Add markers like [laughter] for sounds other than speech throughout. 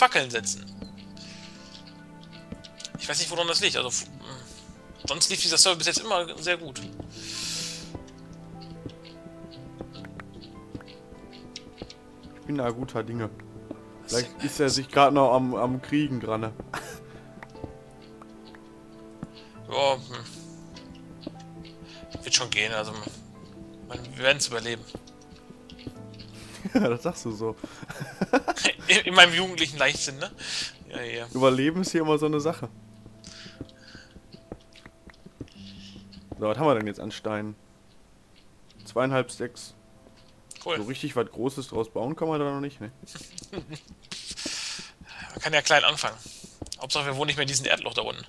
Fackeln setzen. Ich weiß nicht, woran das liegt. Also, sonst lief dieser Server bis jetzt immer sehr gut. Ich bin da guter Dinge. Vielleicht ist er sich gerade noch am, am Kriegen dran. ne? Ja, hm. Wird schon gehen, also. Man, wir werden es überleben. [laughs] das sagst du so. In, [laughs] in meinem jugendlichen Leichtsinn, ne? Ja, ja. Überleben ist hier immer so eine Sache. So, was haben wir denn jetzt an Steinen? Zweieinhalb Stacks. Cool. So richtig was Großes draus bauen kann man da noch nicht, ne? [laughs] Man kann ja klein anfangen. Hauptsache, wir wohnen nicht mehr in diesem Erdloch da unten.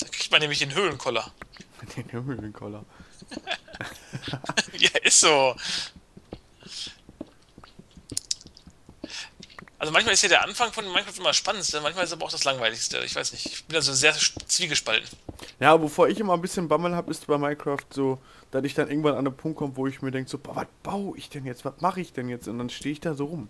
Da kriegt man nämlich den Höhlenkoller. Den Höhlenkoller. ja, ist so. Also manchmal ist ja der Anfang von Minecraft immer spannendste, manchmal ist aber auch das langweiligste. Ich weiß nicht. Ich bin also sehr zwiegespalten. Ja, wovor ich immer ein bisschen Bammel habe, ist bei Minecraft so, dass ich dann irgendwann an einen Punkt komme, wo ich mir denke, so, was baue ich denn jetzt? Was mache ich denn jetzt? Und dann stehe ich da so rum.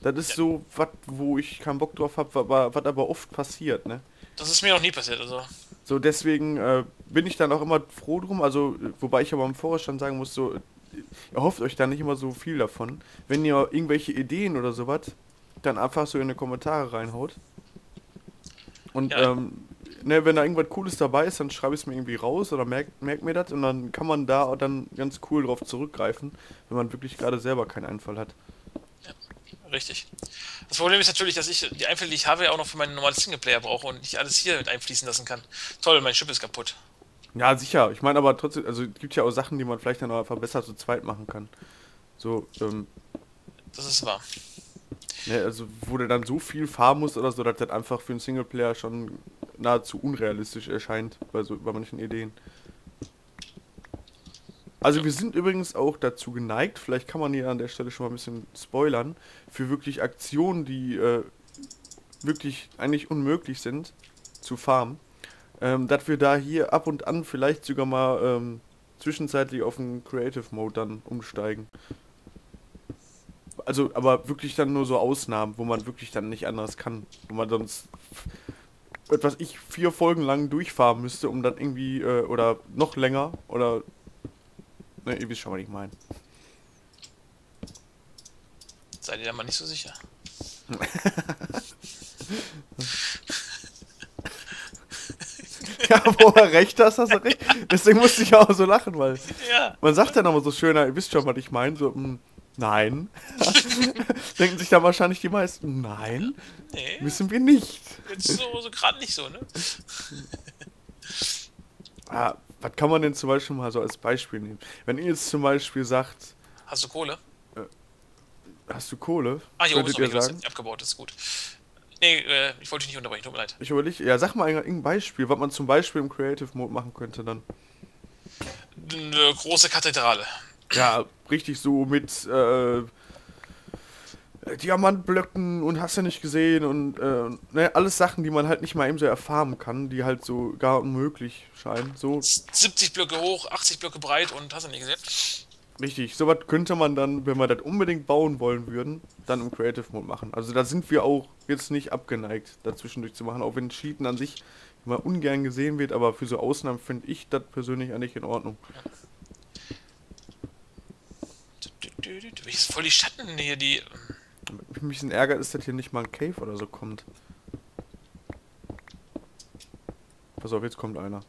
Das ist Ja. so was, wo ich keinen Bock drauf habe, was aber oft passiert, ne? Das ist mir noch nie passiert. Also So, deswegen äh, bin ich dann auch immer froh drum. Also, äh, wobei ich aber im Vorstand sagen muss, so, äh, erhofft euch da nicht immer so viel davon. Wenn ihr irgendwelche Ideen oder sowas, dann einfach so in die Kommentare reinhaut. Und, Ja. ähm, ne, wenn da irgendwas Cooles dabei ist, dann schreibe ich es mir irgendwie raus oder merkt merk mir das und dann kann man da auch dann ganz cool drauf zurückgreifen, wenn man wirklich gerade selber keinen Einfall hat. richtig. Das Problem ist natürlich, dass ich die Einfälle, die ich habe, ja auch noch für meinen normalen Singleplayer brauche und nicht alles hier mit einfließen lassen kann. Toll, mein Chip ist kaputt. Ja, sicher. Ich meine aber trotzdem, also es gibt ja auch Sachen, die man vielleicht dann auch einfach besser zu zweit machen kann. So, ähm, Das ist wahr. Ne, also wo du dann so viel fahren musst oder so, dass das einfach für einen Singleplayer schon nahezu unrealistisch erscheint bei so bei manchen Ideen. Also wir sind übrigens auch dazu geneigt, vielleicht kann man hier an der Stelle schon mal ein bisschen spoilern, für wirklich Aktionen, die äh, wirklich eigentlich unmöglich sind zu farmen, ähm, dass wir da hier ab und an vielleicht sogar mal ähm, zwischenzeitlich auf den Creative Mode dann umsteigen. Also, aber wirklich dann nur so Ausnahmen, wo man wirklich dann nicht anders kann. Wo man sonst, etwas ich, vier Folgen lang durchfahren müsste, um dann irgendwie, äh, oder noch länger, oder, ne, ihr wisst schon, was ich meine. Seid ihr da mal nicht so sicher. [laughs] ja, wo er recht hast, hast du recht. Deswegen musste ich auch so lachen, weil Ja. man sagt dann aber so schöner, ihr wisst schon, was ich meine, so, hm, nein. [laughs] Denken sich dann wahrscheinlich die meisten, nein, Nee, wissen wir nicht. jetzt so, so gerade nicht so, ne? [laughs] Ah, was kann man denn zum Beispiel mal so als Beispiel nehmen? Wenn ihr jetzt zum Beispiel sagt, Hast du Kohle? hast du Kohle? Ah, hier oben ist ihr sagen? abgebaut, das ist gut. Nee, äh, ich wollte dich nicht unterbrechen, tut mir leid. Ich überlege, ja, sag mal irgendein Beispiel, was man zum Beispiel im Creative Mode machen könnte dann. Eine große Kathedrale. Ja, richtig so mit äh, Diamantblöcken und hast ja nicht gesehen und äh, ne, alles Sachen, die man halt nicht mal eben so erfahren kann, die halt so gar unmöglich scheinen. So 70 Blöcke hoch, 80 Blöcke breit und hast du nicht gesehen? richtig, sowas könnte man dann, wenn wir das unbedingt bauen wollen würden, dann im Creative Mode machen. Also da sind wir auch jetzt nicht abgeneigt, dazwischendurch zu machen, auch wenn Cheaten an sich immer ungern gesehen wird, aber für so Ausnahmen finde ich das persönlich eigentlich in Ordnung. Welches voll die Schatten hier, die. Mich ein bisschen ärgert ist, dass hier nicht mal ein Cave oder so kommt. Pass auf, jetzt kommt einer.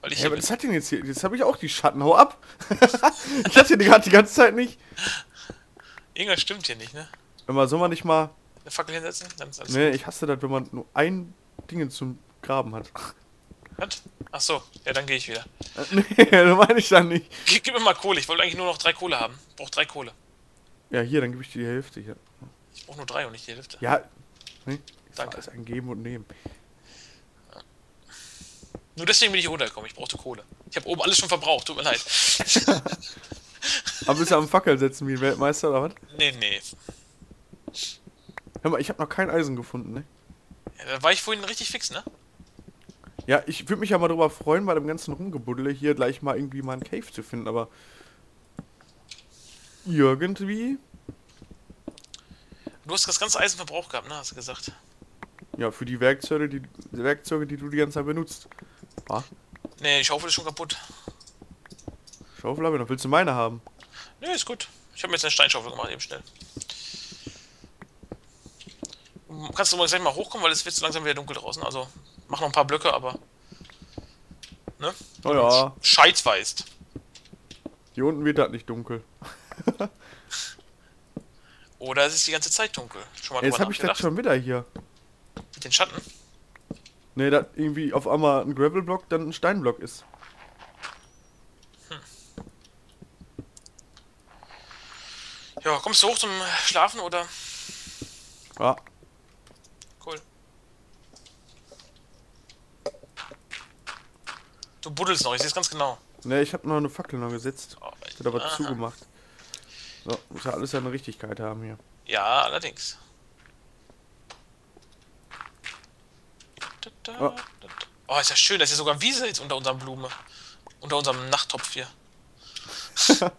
Weil ich Hey, was hat denn jetzt hier? Jetzt habe ich auch die Schatten. Hau ab! [laughs] ich hatte die gerade die ganze Zeit nicht. Irgendwas stimmt hier nicht, ne? Wenn man soll man nicht mal. Eine Fackel hinsetzen? Dann ist alles Nee, gut. ich hasse das, wenn man nur ein Ding zum Graben hat. Was? Ach so, ja, dann gehe ich wieder. [laughs] nee, das meine ich dann nicht. Gib, gib mir mal Kohle, ich wollte eigentlich nur noch drei Kohle haben. Ich brauche drei Kohle. Ja, hier, dann gebe ich dir die Hälfte hier. Ich brauche nur drei und nicht die Hälfte. Ja. Nee, ist Danke. alles ein Geben und Nehmen. Nur deswegen bin ich hier runtergekommen, ich brauchte Kohle. Ich habe oben alles schon verbraucht, tut mir leid. [laughs] Aber bist du am Fackel setzen wie ein Weltmeister oder was? nee, nee. Hör mal, ich habe noch kein Eisen gefunden, ne? Ja, da war ich vorhin richtig fix, ne? Ja, ich würde mich ja mal darüber freuen, bei dem ganzen Rumgebuddel hier gleich mal irgendwie mal einen Cave zu finden, aber irgendwie. Du hast das ganze Eisen verbraucht gehabt, ne? Hast du gesagt. Ja, für die Werkzeuge, die Werkzeuge, die du die ganze Zeit benutzt. Ah, Nee, die Schaufel ist schon kaputt. Schaufel habe ich noch. Willst du meine haben? Nee, ist gut. Ich habe mir jetzt eine Steinschaufel gemacht, eben schnell. Kannst du übrigens gleich mal hochkommen, weil es wird so langsam wieder dunkel draußen. Also, mach noch ein paar Blöcke, aber. Ne? Oh ja, Scheiß weißt. hier unten wird das nicht dunkel. [laughs] Oder es ist die ganze Zeit dunkel. Schon mal Jetzt habe ich das schon wieder hier. Mit den Schatten? Ne, da irgendwie auf einmal ein Gravelblock, dann ein Steinblock ist. Ja, kommst du hoch zum Schlafen oder? Ja, Cool. Du buddelst noch, ich sehe es ganz genau. ne, ich habe noch eine Fackel noch gesetzt. Oh, Wird aber aha. zugemacht. So, muss ja alles seine Richtigkeit haben hier. Ja, allerdings. Oh. Oh, ist ja schön, das ist ja sogar Wiese jetzt unter unserem Blume. Unter unserem Nachttopf hier. [laughs]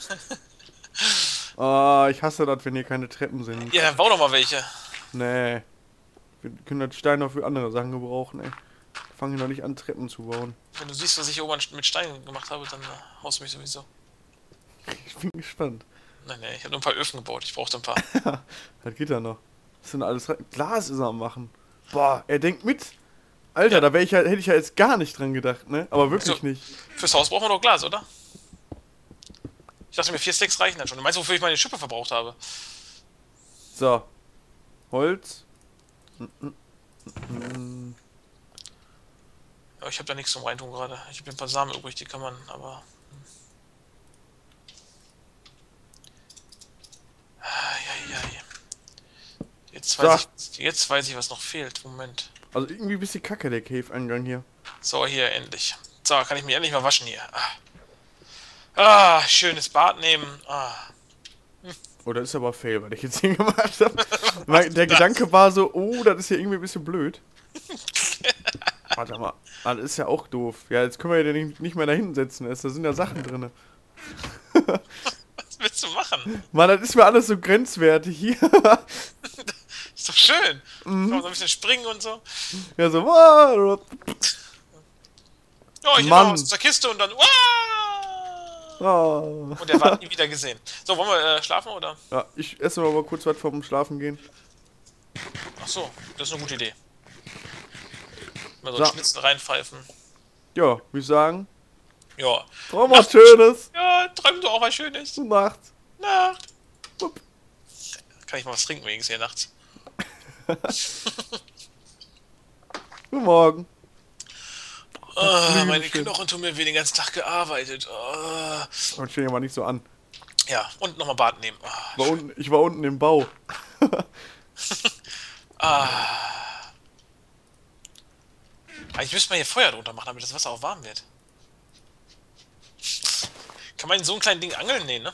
Ah, ich hasse das, wenn hier keine Treppen sind. Ja, dann bau doch mal welche. Nee. Wir können das Stein noch für andere Sachen gebrauchen, ey. Fangen noch nicht an, Treppen zu bauen. Wenn du siehst, was ich hier oben mit Steinen gemacht habe, dann äh, haust du mich sowieso. Ich bin gespannt. Nein, nein, ich habe nur ein paar Öfen gebaut. Ich brauchte ein paar. [laughs] Das geht ja noch. Was sind alles? Glas ist er am machen. Boah, er denkt mit. Alter, da wär ich ja, hätte ich ja jetzt gar nicht dran gedacht, ne? Aber wirklich So. nicht. Fürs Haus brauchen wir doch Glas, oder? Ich dachte mir, vier Stacks reichen dann schon. Du meinst, wofür ich meine Schippe verbraucht habe? So. Holz. Mm, mm, mm. Ich habe da nichts zum Reintun gerade. Ich habe ein paar Samen übrig, die kann man, aber. Eieiei. Jetzt weiß, ich, jetzt weiß ich, was noch fehlt. Moment. Also irgendwie ein bisschen kacke, der Cave-Eingang hier. So, hier endlich. So, kann ich mich endlich mal waschen hier. Ah, ah schönes Bad nehmen. Ah. Oder ist aber fail, was ich jetzt hier [laughs] gemacht habe. [laughs] Weil der Gedanke war so, oh, das ist ja irgendwie ein bisschen blöd. [laughs] Warte mal, ah, das ist ja auch doof. Ja, jetzt können wir ja den nicht, nicht mehr da hinsetzen. Da sind ja Sachen drin. Was willst du machen? Mann, das ist mir alles so grenzwertig hier. [laughs] Ist doch schön. Mhm. Kann man so ein bisschen springen und so. ja, so. Ja, ich Mann. Aus der Kiste und dann. Ah. Und er war nie wieder gesehen. So, wollen wir äh, schlafen oder? Ja, ich esse mal kurz was vom Schlafen gehen. Ach so, das ist eine gute Idee. Mal so So. einen Schnitzel reinpfeifen. Ja, würde ich sagen. Ja. Traum was Schönes. Ja, träum du auch was Schönes. Gute Nacht. Nacht. Upp. Kann ich mal was trinken wenigstens hier nachts? [laughs] Guten Morgen. Ah, Blümchen. meine Knochen tun mir weh den ganzen Tag gearbeitet. Ah. Und stell dir mal nicht so an. Ja, und nochmal Bad nehmen. Ah. Ich war, unten, ich war unten im Bau. [laughs] [laughs] Eigentlich müsste man hier Feuer drunter machen, damit das Wasser auch warm wird. Kann man in so einem kleinen Ding angeln? Nee, ne?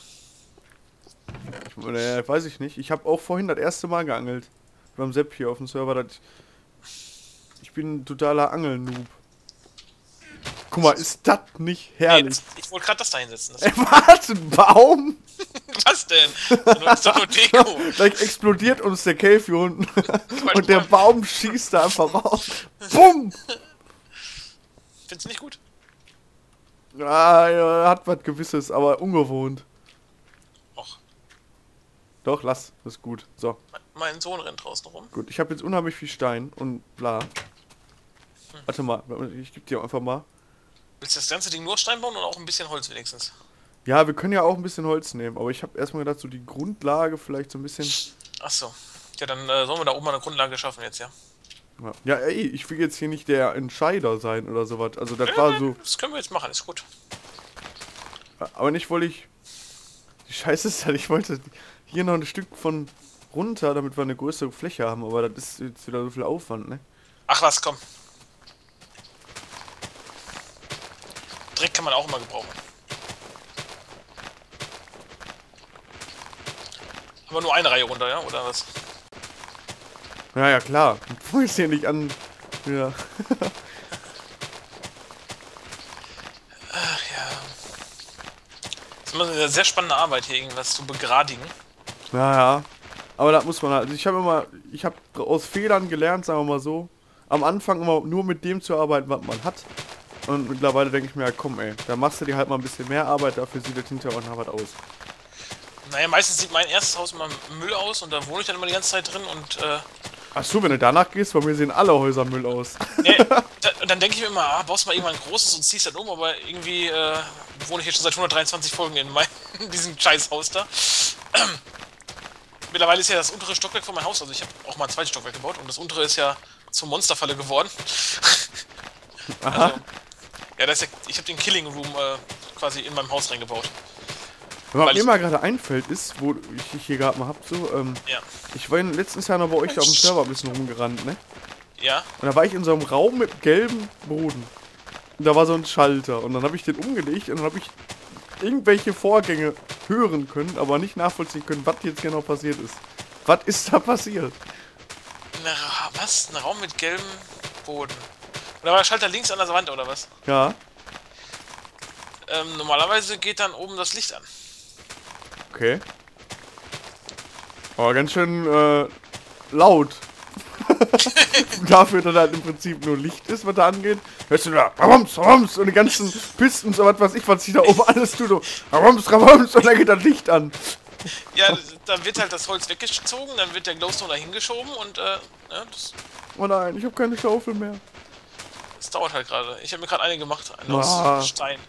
Äh, weiß ich nicht. Ich habe auch vorhin das erste Mal geangelt. Beim Sepp hier auf dem Server. Ich bin ein totaler Angel-Noob. Guck mal, ist das nicht Nee, herrlich? das, ich wollte gerade das da hinsetzen. Das, [laughs] Ey? Ein Baum? [laughs] was denn? Das ist doch nur Deko. [laughs] Gleich explodiert uns der Cave hier unten. Und der Baum schießt da einfach raus. Bumm! Findest du nicht gut? Ah, ja, hat was Gewisses, aber ungewohnt. Och, Doch, lass. Das ist gut. So, mein Sohn rennt draußen rum. gut. Ich habe jetzt unheimlich viel Stein und bla. Warte mal, ich geb dir einfach mal. Willst du das ganze Ding nur Stein bauen oder auch ein bisschen Holz wenigstens? Ja, wir können ja auch ein bisschen Holz nehmen, aber ich habe erstmal gedacht, so die Grundlage vielleicht so ein bisschen. Ach so. Ja, dann äh, sollen wir da oben mal eine Grundlage schaffen jetzt, ja? Ja, ja ey, ich will jetzt hier nicht der Entscheider sein oder sowas. Also, das war so. Das können wir jetzt machen, ist gut. Aber nicht wollte ich. Die Scheiße ist halt, ich wollte hier noch ein Stück von runter, damit wir eine größere Fläche haben, aber das ist jetzt wieder so viel Aufwand, ne? Ach was, komm. Dreck kann man auch immer gebrauchen. Aber nur eine Reihe runter, ja? Oder was? Ja, ja, klar. Du fängst hier nicht an. Ja. Ach ja. Das ist immer eine sehr spannende Arbeit, hier irgendwas zu begradigen. Ja, ja. Aber da muss man halt, also ich habe immer, ich habe aus Fehlern gelernt, sagen wir mal so, am Anfang immer nur mit dem zu arbeiten, was man hat. Und mittlerweile denke ich mir, ja, komm ey, da machst du dir halt mal ein bisschen mehr Arbeit, dafür sieht das hinterher auch was aus. Naja, meistens sieht mein erstes Haus immer Müll aus und da wohne ich dann immer die ganze Zeit drin und äh, Ach so, wenn du danach gehst, bei mir sehen alle Häuser Müll aus. nee, da, und dann denke ich mir immer, ah, baust mal irgendwann ein großes und ziehst dann um, aber irgendwie äh, wohne ich jetzt schon seit 123 Folgen in, mein, [laughs] in diesem scheiß Haus da. [clears throat] Mittlerweile ist ja das untere Stockwerk von meinem Haus, also ich habe auch mal ein zweites Stockwerk gebaut und das untere ist ja zur Monsterfalle geworden. [laughs] Aha. Also, ja, das ist ja, ich habe den Killing Room äh, quasi in meinem Haus reingebaut. Was mir mal gerade einfällt, ist, wo ich dich hier gerade mal hab, so, ähm, Ja. ich war in- letztes Jahr noch bei euch da auf dem Server ein bisschen rumgerannt, ne? Ja, Und da war ich in so einem Raum mit gelbem Boden. Und da war so ein Schalter. Und dann habe ich den umgelegt und dann habe ich irgendwelche Vorgänge hören können, aber nicht nachvollziehen können, was jetzt genau passiert ist. Was ist da passiert? Ra- was? Ein Raum mit gelbem Boden. Und da war der Schalter links an der Wand oder was? Ja, Ähm, normalerweise geht dann oben das Licht an. Okay. Aber ganz schön äh, laut. [laughs] Dafür, dass halt im Prinzip nur Licht ist, was da angeht. Hörst du da, Rams, Rams, und die ganzen Pistons, und was weiß ich, was ich da oben alles tue, so, Rams, Rams, und dann geht das Licht an. Ja, dann wird halt das Holz weggezogen, dann wird der Glowstone da hingeschoben und äh, ja, das, Oh nein, ich habe keine Schaufel mehr. das dauert halt gerade. Ich habe mir gerade eine gemacht, eine Ah. aus Stein.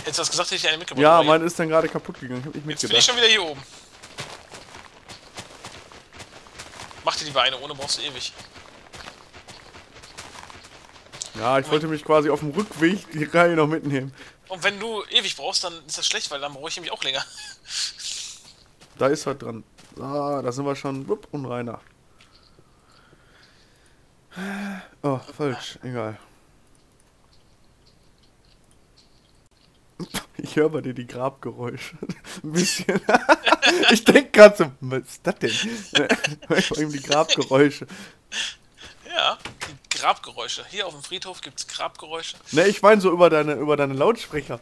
Hättest du das gesagt, hätte ich eine mitgebracht. Ja, meine ist dann gerade kaputt gegangen. Ich hab nicht Jetzt bin ich schon wieder hier oben. Mach dir lieber eine, ohne brauchst du ewig. Ja, ich wollte mich quasi auf dem Rückweg die Reihe noch mitnehmen. Und wenn du ewig brauchst, dann ist das schlecht, weil dann brauche ich nämlich auch länger. [laughs] Da ist was dran. Ah, da sind wir schon. Wupp, unreiner. Oh, falsch. Egal. Ich höre bei dir die Grabgeräusche. [laughs] Ein bisschen. [laughs] ich denke gerade so, was ist das denn? Ich bei ihm die Grabgeräusche. Ja, die Grabgeräusche. Hier auf dem Friedhof gibt es Grabgeräusche. Ne, ich meine so über deine, über deine Lautsprecher.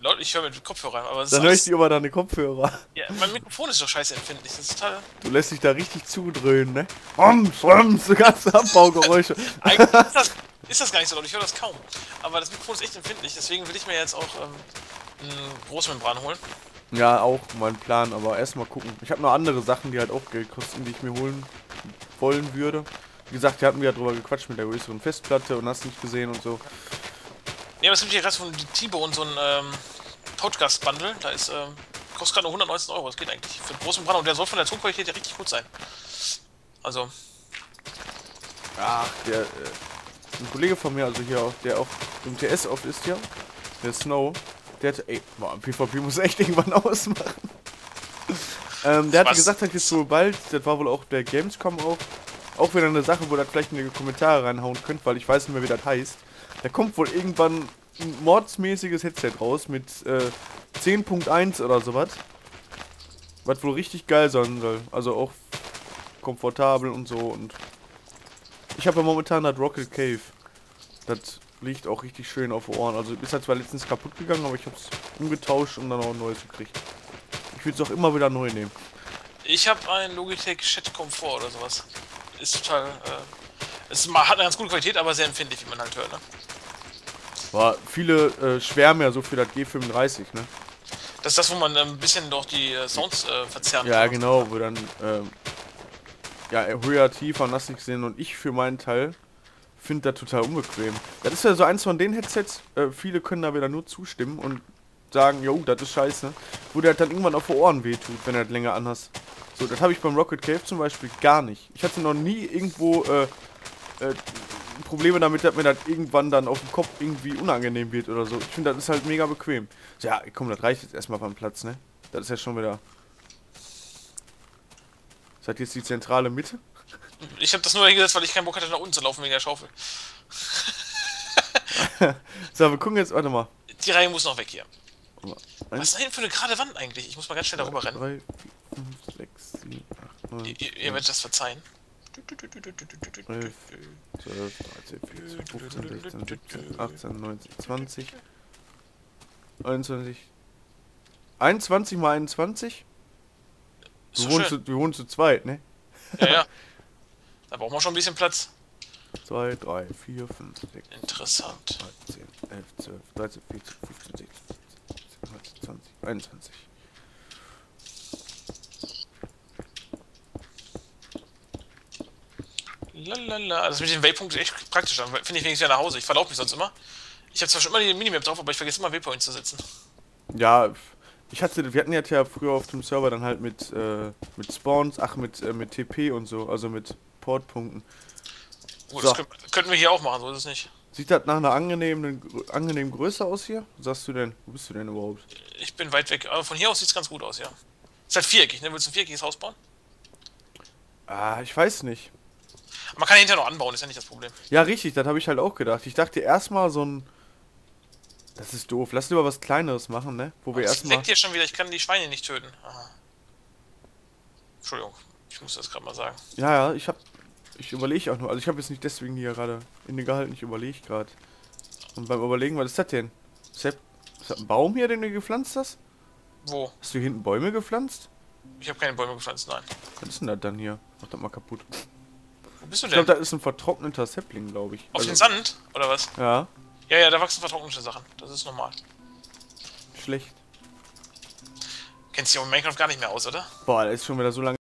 Laut, ich höre mit Kopfhörern, aber das Dann höre ich die über deine Kopfhörer. [laughs] ja, mein Mikrofon ist doch scheiße empfindlich. Das ist total. Du lässt dich da richtig zudröhnen, ne? Rums, rums, so ganze Abbaugeräusche. Eigentlich ist das, ist das gar nicht so laut, ich höre das kaum. Aber das Mikrofon ist echt empfindlich, deswegen will ich mir jetzt auch ähm, einen Großmembran holen. Ja, auch mein Plan, aber erstmal gucken. Ich habe noch andere Sachen, die halt auch Geld kosten, die ich mir holen wollen würde. Wie gesagt, wir hatten ja drüber gequatscht mit der größeren Festplatte und hast nicht gesehen und so. Ja, aber es gibt hier gerade von T-Bone so ein ähm, Podcast-Bundle. Da ist, ähm, kostet gerade nur 119 Euro. Das geht eigentlich. Für einen großen Brand und der soll von der Tonqualität ja richtig gut sein. Also, Ach, der, äh, ein Kollege von mir, also hier auch, der auch im TS oft ist hier, der Snow, der hat, ey, boah, PvP muss echt irgendwann [laughs] ausmachen. ähm, der Was? gesagt, hat jetzt so bald, das war wohl auch der Gamescom auch, auch wieder eine Sache, wo ihr vielleicht in die Kommentare reinhauen könnt, weil ich weiß nicht mehr, wie das heißt. Da kommt wohl irgendwann ein mordsmäßiges Headset raus mit äh, 10.1 oder sowas. Was wohl richtig geil sein soll. Also auch komfortabel und so und ich habe ja momentan das Rocket Cave. Das liegt auch richtig schön auf Ohren. Also ist halt zwar letztens kaputt gegangen, aber ich habe es umgetauscht und dann auch ein neues gekriegt. Ich würde es auch immer wieder neu nehmen. ich habe ein Logitech Chat Comfort oder sowas. Ist total, äh, es ma- hat eine ganz gute Qualität, aber sehr empfindlich, wie man halt hört, ne? Aber viele äh, schwärmen ja so für das G35, ne? Das ist das, wo man ähm, ein bisschen doch die äh, Sounds äh, verzerren Ja, genau, wo dann ähm, ja, höher, tiefer nicht gesehen. Und ich für meinen Teil finde das total unbequem. Das ist ja so eins von den Headsets, äh, viele können da wieder nur zustimmen und sagen, jo, das ist scheiße, wo der halt dann irgendwann auf die Ohren wehtut, wenn er das länger anhast. So, das habe ich beim Rocket Cave zum Beispiel gar nicht. Ich hatte noch nie irgendwo äh, äh, Probleme damit, dass mir das irgendwann dann auf dem Kopf irgendwie unangenehm wird oder so. Ich finde, das ist halt mega bequem. So, ja, komm, das reicht jetzt erstmal beim Platz, ne? Das ist ja schon wieder. Das jetzt die zentrale Mitte? Ich habe das nur hingesetzt, weil ich keinen Bock hatte, nach unten zu laufen wegen der Schaufel. [laughs] So, wir gucken jetzt, warte mal. Die Reihe muss noch weg hier. Was ist denn für eine gerade Wand eigentlich? Ich muss mal ganz schnell darüber rennen. 3, 5, 6, 7, 8, 9, Ihr, ihr werdet das verzeihen. 11, 12, 13, 14, 15, 16, 17, 18, 19, 20, 21. 21 mal 21? Ist Wir so wohnen, schön. zu, wir wohnen zu zweit, ne? Ja, ja. [laughs] Da brauchen wir schon ein bisschen Platz. 2, 3, 4, 5, 6, Interessant. 13, 11, 12, 13, 14, 15, 16, 17, 18, 19, 20, 21. Lalala. Also das mit den Waypoints ist echt praktisch. Finde ich wenigstens wieder nach Hause. Ich verlaufe mich sonst immer. Ich habe zwar schon immer die Minimap drauf, aber ich vergesse immer Waypoints zu setzen. Ja, ich hatte, wir hatten jetzt ja früher auf dem Server dann halt mit, äh, mit Spawns, ach, mit, äh, mit TP und so, also mit Portpunkten. Gut, So. das könnten, könnten wir hier auch machen, so ist es nicht. Sieht das nach einer angenehmen, angenehmen Größe aus hier? Was sagst du denn? Wo bist du denn überhaupt? Ich bin weit weg, aber von hier aus sieht es ganz gut aus, ja. Ist halt viereckig, ne? Willst du ein viereckiges Haus bauen? Ah, ich weiß nicht. Man kann hinterher noch anbauen, ist ja nicht das Problem. Ja, richtig, das habe ich halt auch gedacht. Ich dachte erstmal so ein. Das ist doof. Lass lieber was Kleineres machen, ne? Wo wir erstmal. leckt hier schon wieder, ich kann die Schweine nicht töten. Aha. Entschuldigung, ich muss das gerade mal sagen. Ja, ja, ich hab. Ich überlege auch nur. Also ich habe jetzt nicht deswegen hier gerade innegehalten, ich überlege gerade. Und beim Überlegen, was ist das denn? Ist das, ist das ein Baum hier, den du gepflanzt hast? Wo? Hast du hier hinten Bäume gepflanzt? Ich habe keine Bäume gepflanzt, nein. Was ist denn das dann hier? Mach das mal kaputt. Wo bist du Ich denn? glaube, das ist ein vertrockneter Sapling, glaube ich. Auf Also- den Sand? Oder was? Ja, Ja, ja, da wachsen vertrocknete Sachen. Das ist normal. schlecht. Kennst dich auch in Minecraft gar nicht mehr aus, oder? Boah, das ist schon wieder so lange.